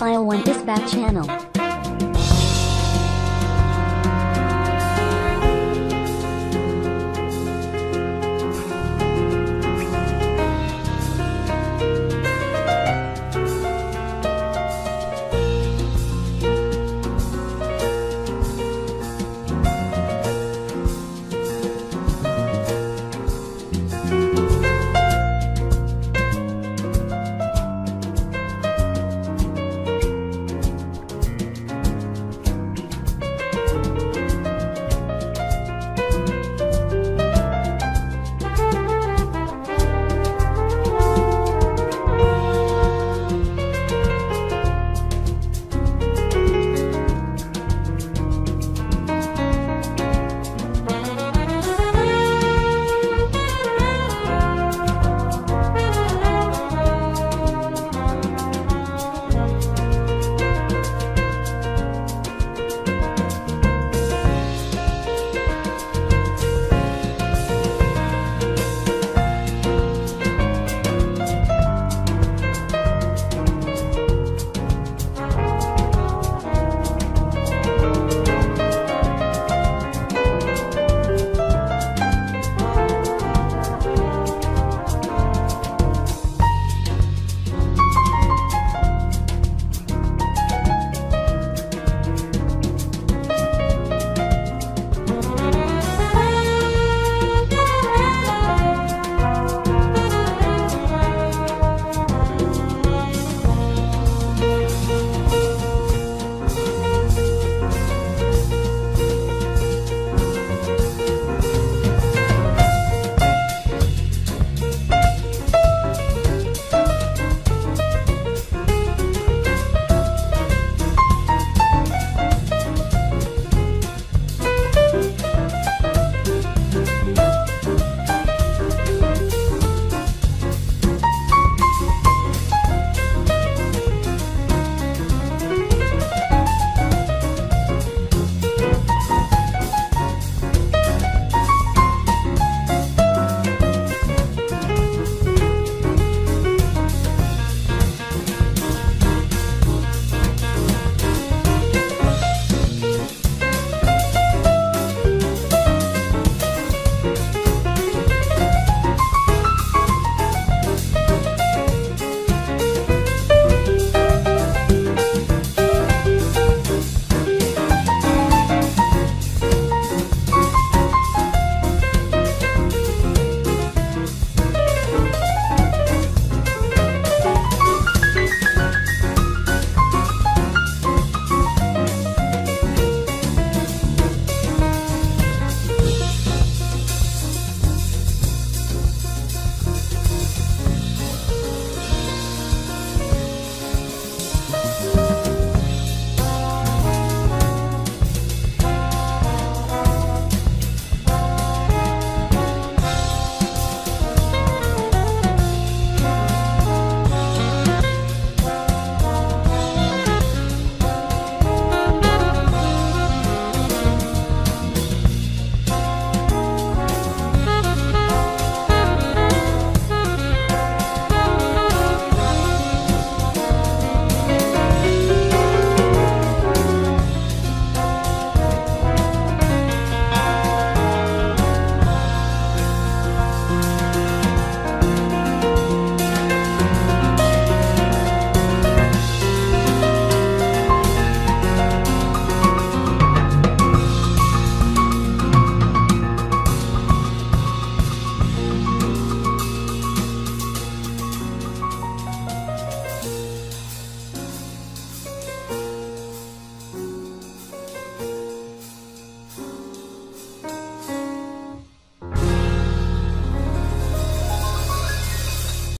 file 1 dispatch channel.